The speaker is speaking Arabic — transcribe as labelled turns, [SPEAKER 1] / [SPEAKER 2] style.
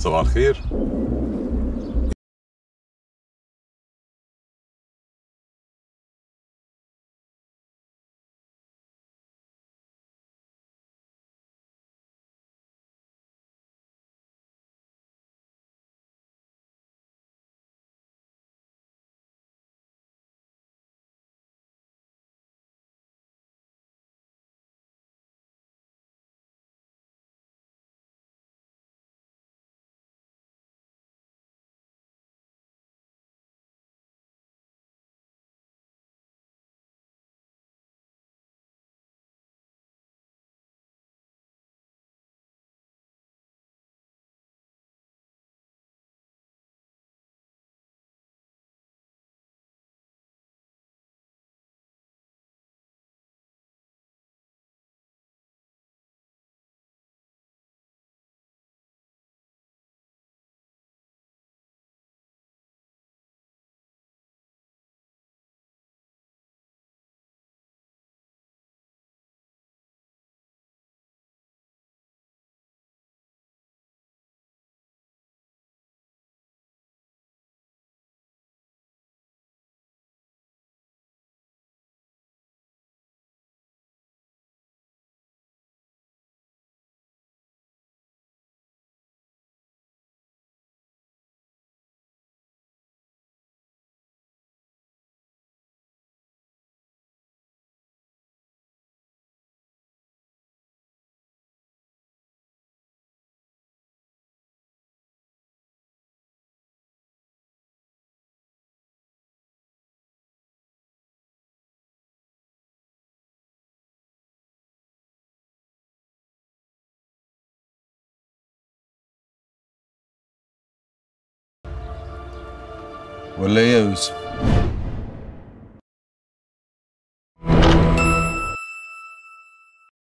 [SPEAKER 1] صباح الخير. We're Leos.